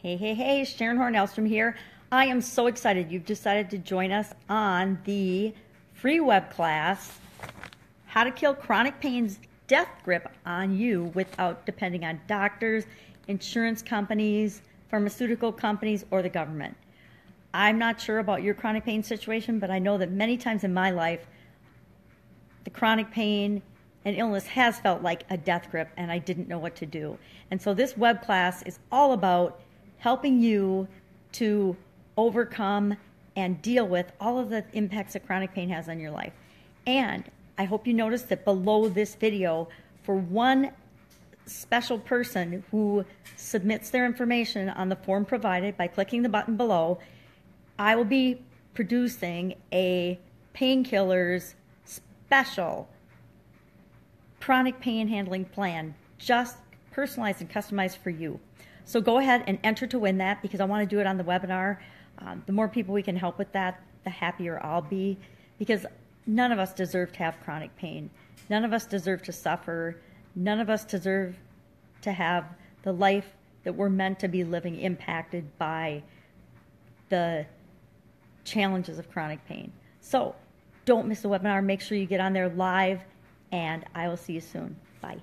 Hey, hey, hey, Sharon Horne-Ellstrom here. I am so excited you've decided to join us on the free web class, How to Kill Chronic Pain's Death Grip on You Without Depending on Doctors, Insurance Companies, Pharmaceutical Companies, or the government. I'm not sure about your chronic pain situation, but I know that many times in my life, the chronic pain and illness has felt like a death grip, and I didn't know what to do. And so this web class is all about helping you to overcome and deal with all of the impacts that chronic pain has on your life. And I hope you notice that below this video, for one special person who submits their information on the form provided by clicking the button below, I will be producing a painkillers special chronic pain handling plan, just personalized and customized for you. So go ahead and enter to win that because I want to do it on the webinar. Um, the more people we can help with that, the happier I'll be because none of us deserve to have chronic pain. None of us deserve to suffer. None of us deserve to have the life that we're meant to be living impacted by the challenges of chronic pain. So don't miss the webinar. Make sure you get on there live, and I will see you soon. Bye.